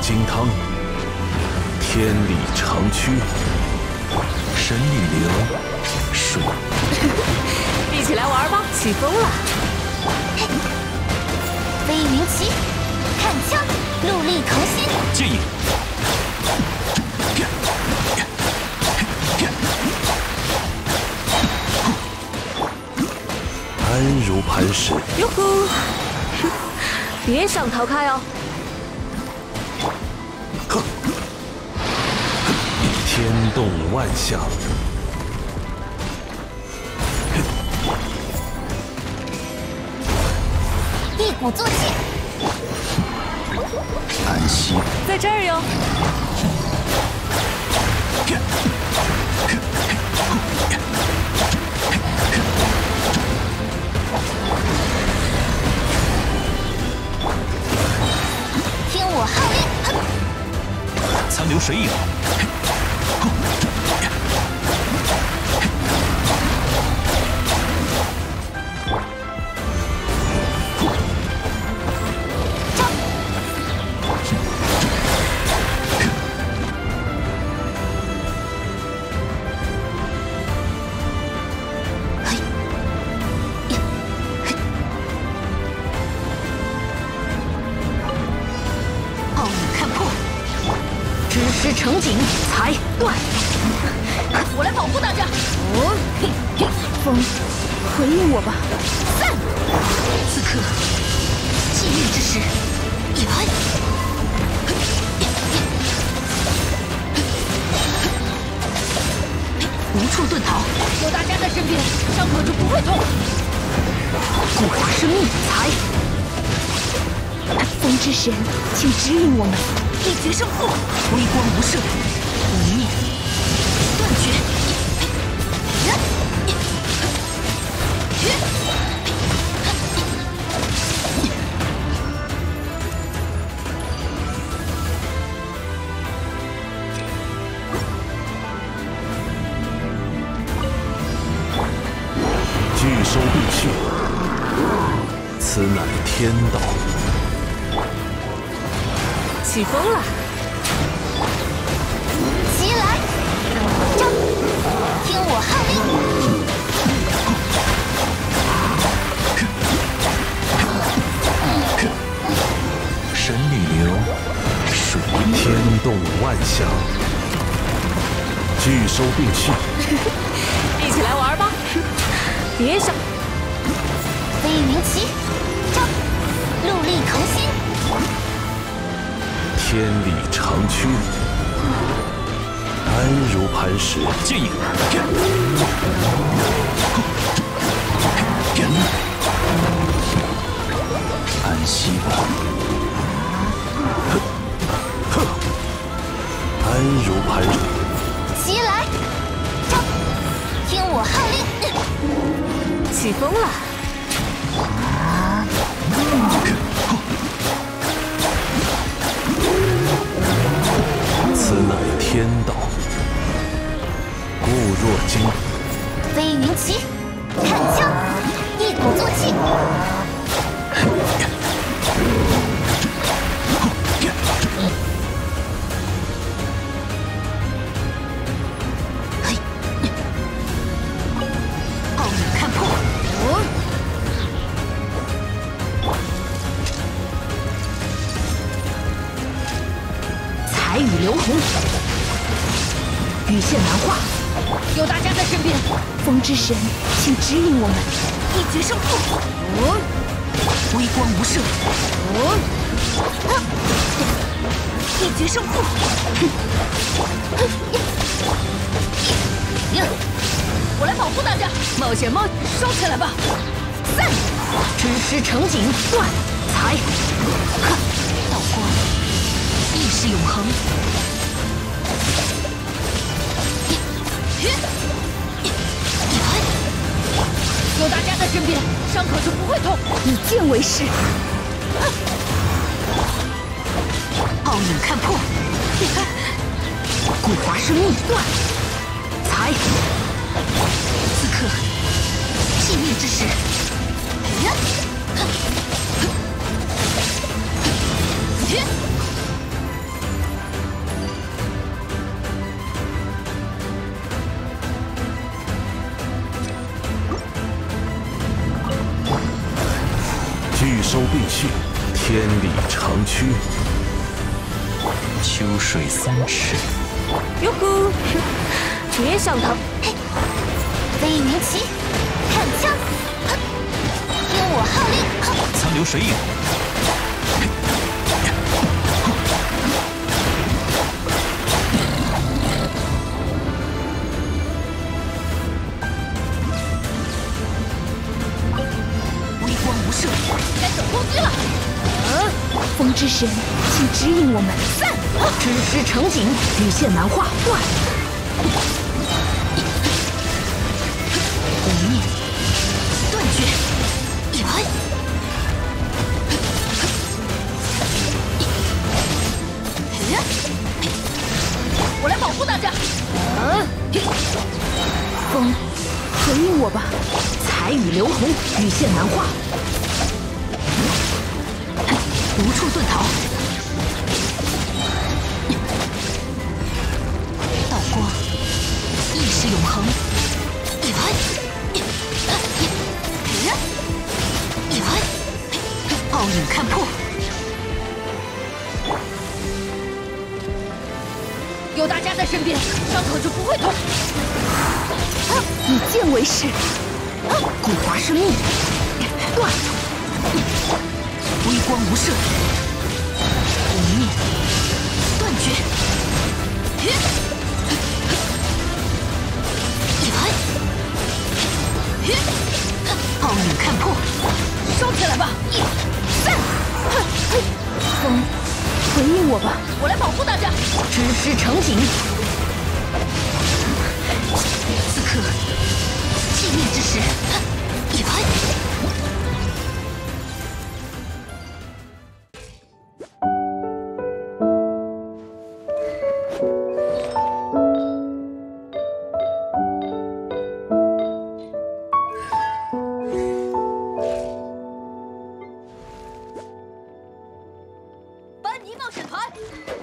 金汤，天理长驱，神力流水。一起来玩吧！起风了，飞云旗，看枪，戮力同心。剑影，安如磐石。哟呼！别想逃开哦！天动万象，一鼓作气，安息。在这儿哟。听我号令！残留水影，暴风，回应我吧。散。此刻，寂灭之时，一拍。无处遁逃，有大家在身边，伤口就不会痛。固化生命，才。风之神，请指引我们，一决胜负，微光无射，此乃天道。起风了，齐来，张，听我号令。神力流，水天动万象，聚收并蓄。一起来玩吧！别想，飞云旗，张，戮力同心。天理长驱，安如磐石。剑影，安息吧。安如磐石。袭来，听我号令。起风了，天道。固若金，飞云骑，看枪，一鼓作气。剑难画。有大家在身边，风之神，请指引我们，一决胜负。哦，微光无射。哦，啊一决胜负。呀，我来保护大家。冒险猫，收起来吧。散，知识成景，断才。呵，道光，亦是永恒。有大家在身边，伤口就不会痛。以剑为誓。暴影看破，古华生命断，才。此刻，寂灭之时。长驱。秋水三尺。哟呼！别想逃！飞云旗，看枪！听我号令！残留水影。神，请指引我们。散！之师成景，羽线难画。断！无念，断绝！一拍！我来保护大家。风，回应我吧。彩雨流红，羽线难画。无处遁逃。道光，意识永恒。一拍，一一拍，暴影看破。有大家在身边，伤口就不会痛。以剑为誓。古华生命，断！微光无射，无念，断绝！一拍，暴雨看破，收起来吧！一散！风，回应我吧。我来保护大家。之师成景，此刻寂灭之时，审团。